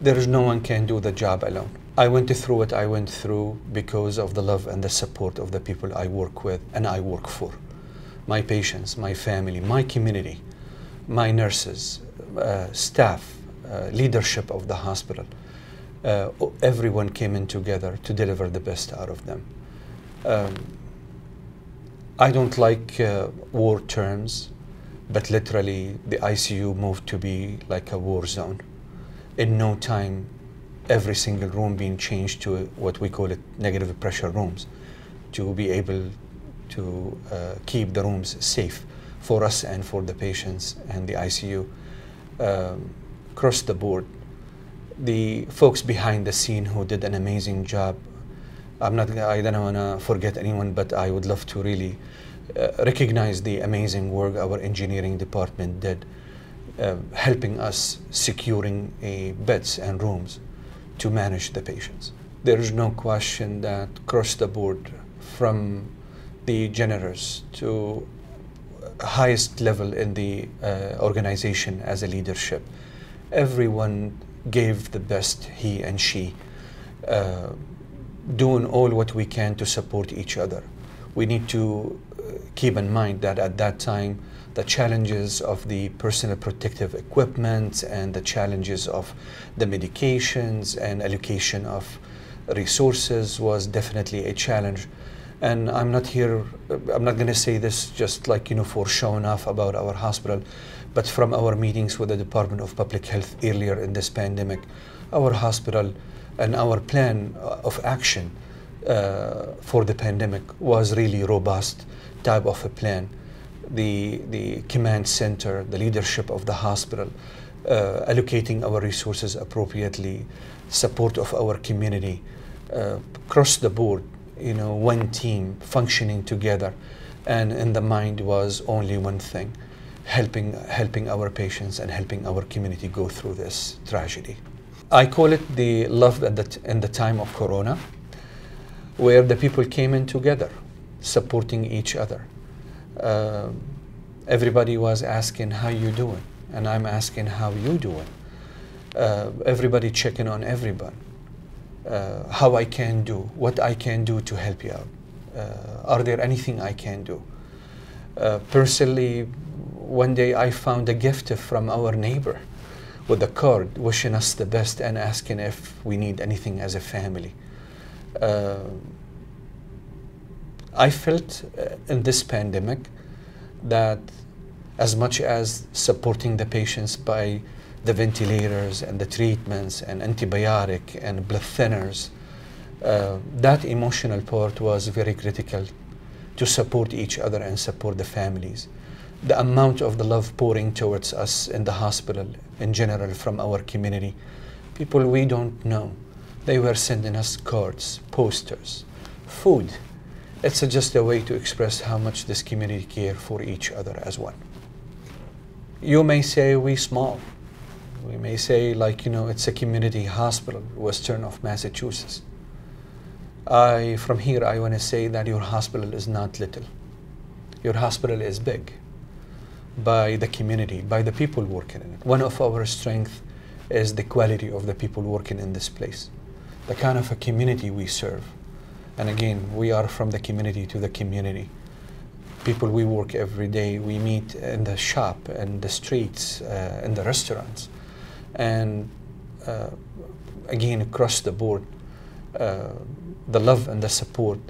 There is no one can do the job alone. I went through what I went through because of the love and the support of the people I work with and I work for. My patients, my family, my community, my nurses, uh, staff, uh, leadership of the hospital. Uh, everyone came in together to deliver the best out of them. Um, I don't like uh, war terms, but literally the ICU moved to be like a war zone. In no time, every single room being changed to what we call it negative pressure rooms to be able to uh, keep the rooms safe for us and for the patients and the ICU um, across the board. The folks behind the scene who did an amazing job. I'm not. I don't want to forget anyone, but I would love to really uh, recognize the amazing work our engineering department did, helping us securing a beds and rooms to manage the patients. There is no question that across the board, from the janitors to highest level in the uh, organization as a leadership, everyone gave the best he and she, uh, doing all what we can to support each other. We need to uh, keep in mind that at that time, the challenges of the personal protective equipment and the challenges of the medications and allocation of resources was definitely a challenge. And I'm not here, I'm not going to say this just like, you know, for showing off about our hospital, but from our meetings with the Department of Public Health earlier in this pandemic, our hospital and our plan of action uh, for the pandemic was really robust type of a plan the, the command center, the leadership of the hospital, uh, allocating our resources appropriately, support of our community, uh, across the board, you know, one team functioning together. And in the mind was only one thing, helping, helping our patients and helping our community go through this tragedy. I call it the love at the in the time of Corona, where the people came in together, supporting each other. Uh, everybody was asking how you doing? And i'm asking how you doing? Uh, everybody checking on everyone. uh, how i can do what i can do to help you out. Uh, are there anything i can do? Uh, personally one day i found a gift from our neighbor with a card wishing us the best and asking if we need anything as a family I felt uh, in this pandemic that as much as supporting the patients by the ventilators and the treatments and antibiotic and blood thinners, uh, that emotional part was very critical to support each other and support the families. The amount of the love pouring towards us in the hospital in general from our community, people we don't know, they were sending us cards, posters, food, it's just a way to express how much this community care for each other as one. You may say we small. We may say like, you know, it's a community hospital, western of Massachusetts. I, from here, I want to say that your hospital is not little. Your hospital is big by the community, by the people working in it. One of our strengths is the quality of the people working in this place, the kind of a community we serve and again, we are from the community to the community. People we work every day, we meet in the shop, in the streets, uh, in the restaurants. And uh, again, across the board, uh, the love and the support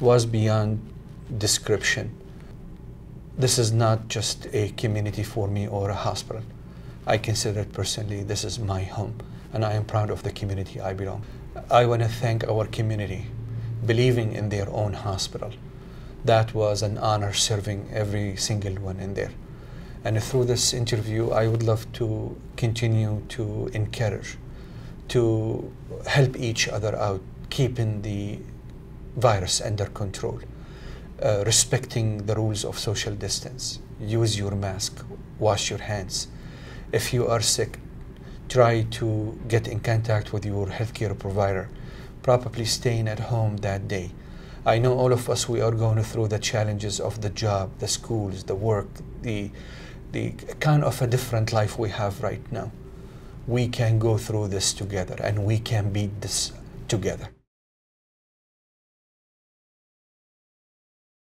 was beyond description. This is not just a community for me or a hospital. I consider it personally, this is my home, and I am proud of the community I belong. I want to thank our community believing in their own hospital. That was an honor serving every single one in there. And through this interview, I would love to continue to encourage, to help each other out, keeping the virus under control, uh, respecting the rules of social distance, use your mask, wash your hands. If you are sick, try to get in contact with your healthcare provider probably staying at home that day. I know all of us, we are going through the challenges of the job, the schools, the work, the, the kind of a different life we have right now. we can go through this together and we can beat this together.